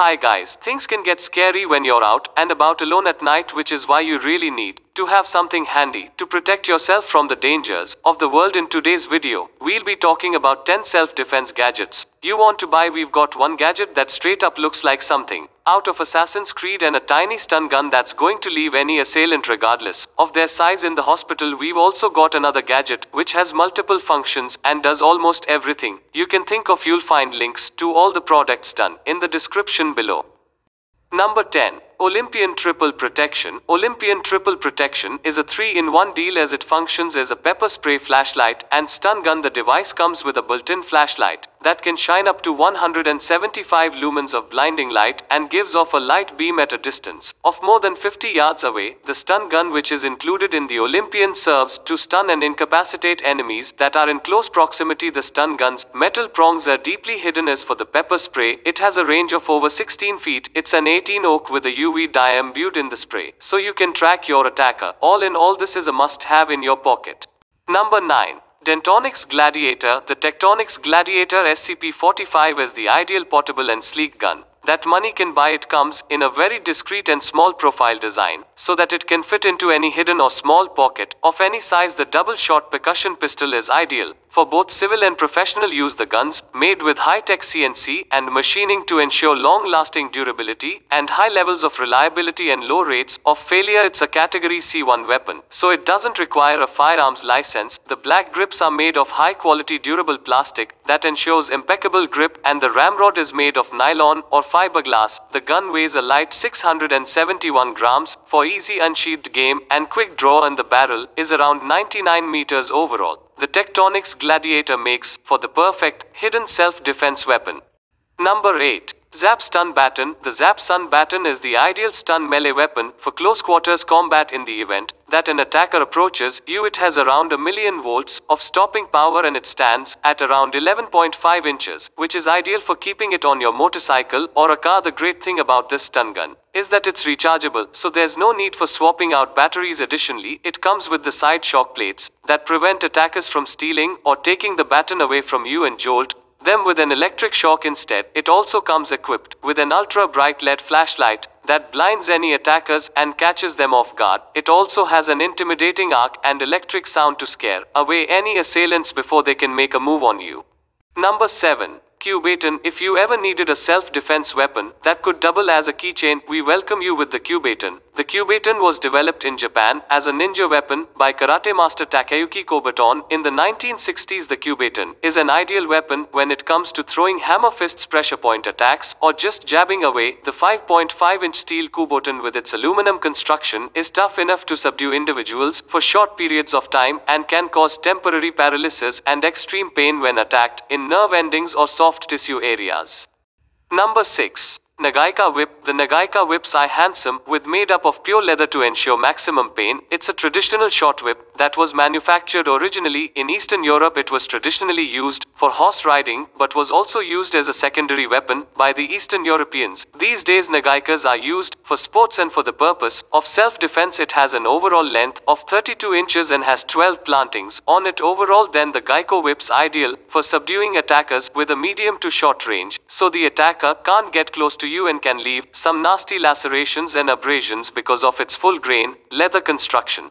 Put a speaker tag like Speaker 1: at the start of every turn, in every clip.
Speaker 1: Hi guys, things can get scary when you're out and about alone at night, which is why you really need to have something handy to protect yourself from the dangers of the world. In today's video, we'll be talking about 10 self defense gadgets you want to buy. We've got one gadget that straight up looks like something out of Assassin's Creed and a tiny stun gun that's going to leave any assailant regardless of their size in the hospital. We've also got another gadget which has multiple functions and does almost everything you can think of. You'll find links to all the products done in the description below. Number 10. Olympian Triple Protection Olympian Triple Protection is a 3-in-1 deal as it functions as a pepper spray flashlight and stun gun. The device comes with a built-in flashlight that can shine up to 175 lumens of blinding light and gives off a light beam at a distance of more than 50 yards away. The stun gun which is included in the Olympian serves to stun and incapacitate enemies that are in close proximity. The stun gun's metal prongs are deeply hidden as for the pepper spray. It has a range of over 16 feet. It's an 18 oak with a UV dye imbued in the spray so you can track your attacker. All in all this is a must have in your pocket. Number 9. Dentonics Gladiator The Tectonix Gladiator SCP-45 is the ideal portable and sleek gun. That money can buy it comes in a very discreet and small profile design so that it can fit into any hidden or small pocket. Of any size the double shot percussion pistol is ideal for both civil and professional use the guns made with high-tech CNC and machining to ensure long-lasting durability and high levels of reliability and low rates of failure it's a category C1 weapon so it doesn't require a firearms license the black grips are made of high quality durable plastic that ensures impeccable grip and the ramrod is made of nylon or fiberglass. The gun weighs a light 671 grams for easy unsheathed game and quick draw and the barrel is around 99 meters overall. The Tectonix Gladiator makes for the perfect hidden self-defense weapon. Number 8. Zap Stun Baton The Zap Stun Baton is the ideal stun melee weapon for close quarters combat in the event that an attacker approaches you. It has around a million volts of stopping power and it stands at around 11.5 inches, which is ideal for keeping it on your motorcycle or a car. The great thing about this stun gun is that it's rechargeable, so there's no need for swapping out batteries. Additionally, it comes with the side shock plates that prevent attackers from stealing or taking the baton away from you and jolt them with an electric shock instead. It also comes equipped with an ultra bright LED flashlight that blinds any attackers and catches them off guard. It also has an intimidating arc and electric sound to scare away any assailants before they can make a move on you. Number 7. Kubaton, if you ever needed a self-defense weapon that could double as a keychain, we welcome you with the Kubaton. The Kubaton was developed in Japan as a ninja weapon by karate master Takayuki Kobaton. In the 1960s, the Kubaton is an ideal weapon when it comes to throwing hammer fists pressure point attacks or just jabbing away. The 5.5-inch steel Kubotan with its aluminum construction is tough enough to subdue individuals for short periods of time and can cause temporary paralysis and extreme pain when attacked in nerve endings or soft soft tissue areas. Number 6. Nagaika whip. The Nagaika whips are handsome, with made up of pure leather to ensure maximum pain. It's a traditional short whip that was manufactured originally in Eastern Europe. It was traditionally used for horse riding, but was also used as a secondary weapon by the Eastern Europeans. These days, Nagaikas are used for sports and for the purpose of self-defense. It has an overall length of 32 inches and has 12 plantings on it. Overall, the Nagaika whip's ideal for subduing attackers with a medium to short range, so the attacker can't get close to you and can leave some nasty lacerations and abrasions because of its full grain leather construction.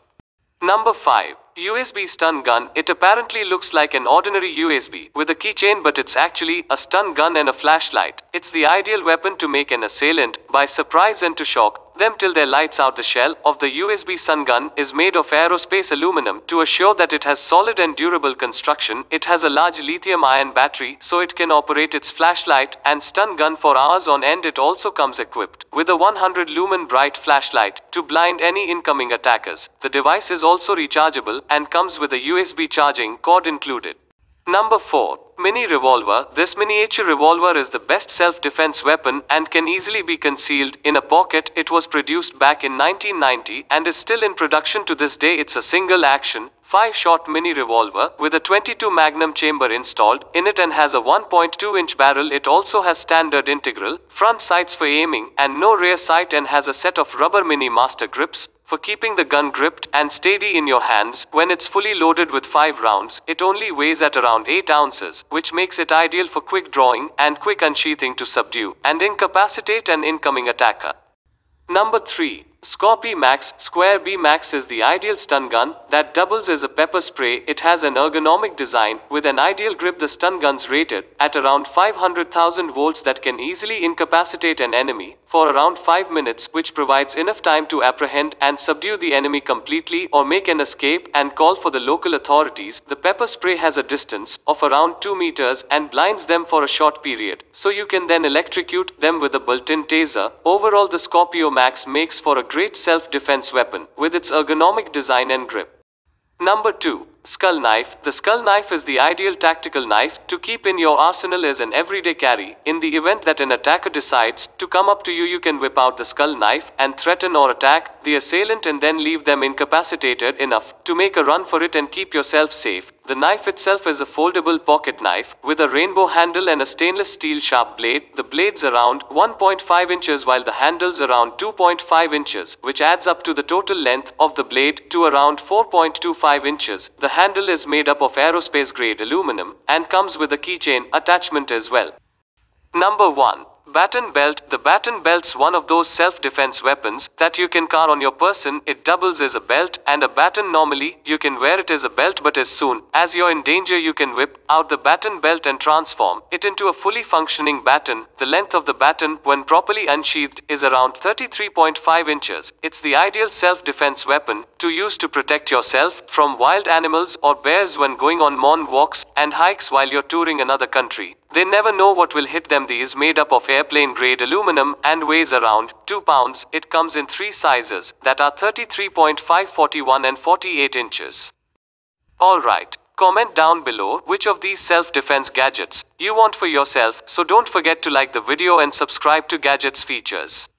Speaker 1: Number 5. USB stun gun. It apparently looks like an ordinary USB with a keychain, but it's actually a stun gun and a flashlight. It's the ideal weapon to make an assailant by surprise and to shock them till their lights out. The shell of the USB stun gun is made of aerospace aluminum to assure that it has solid and durable construction. It has a large lithium ion battery so it can operate its flashlight and stun gun for hours on end. It also comes equipped with a 100 lumen bright flashlight to blind any incoming attackers. The device is also rechargeable and comes with a USB charging cord included. Number 4. Mini Revolver. This miniature revolver is the best self-defense weapon and can easily be concealed in a pocket. It was produced back in 1990 and is still in production to this day. It's a single action, 5-shot mini revolver with a 22 magnum chamber installed in it and has a 1.2 inch barrel. It also has standard integral front sights for aiming and no rear sight and has a set of rubber mini master grips for keeping the gun gripped and steady in your hands when it's fully loaded with 5 rounds. It only weighs at around 8 ounces, which makes it ideal for quick drawing and quick unsheathing to subdue and incapacitate an incoming attacker. Number 3. Scorpy Max Scorpy Max is the ideal stun gun that doubles as a pepper spray. It has an ergonomic design with an ideal grip. The stun guns rated at around 500,000 volts that can easily incapacitate an enemy for around 5 minutes, which provides enough time to apprehend and subdue the enemy completely or make an escape and call for the local authorities. The pepper spray has a distance of around 2 meters and blinds them for a short period, so you can then electrocute them with a built-in taser. Overall, the Scorpio Max makes for a great self-defense weapon with its ergonomic design and grip. Number 2. Skull Knife The skull knife is the ideal tactical knife to keep in your arsenal as an everyday carry. In the event that an attacker decides to come up to you, you can whip out the skull knife and threaten or attack the assailant and then leave them incapacitated enough to make a run for it and keep yourself safe. The knife itself is a foldable pocket knife with a rainbow handle and a stainless steel sharp blade. The blade's around 1.5 inches while the handle's around 2.5 inches, which adds up to the total length of the blade to around 4.25 inches. The handle is made up of aerospace grade aluminum and comes with a keychain attachment as well. Number 1. Baton belt. The baton belt's one of those self-defense weapons that you can carry on your person. It doubles as a belt and a baton normally you can wear it as a belt but as soon as you're in danger you can whip out the baton belt and transform it into a fully functioning baton. The length of the baton when properly unsheathed is around 33.5 inches. It's the ideal self-defense weapon to use to protect yourself from wild animals or bears when going on morn walks and hikes while you're touring another country. They never know what will hit them. These made up of airplane grade aluminum and weighs around 2 pounds. It comes in three sizes that are 33.5, 41 and 48 inches. Alright, comment down below which of these self-defense gadgets you want for yourself so don't forget to like the video and subscribe to Gadgets Features.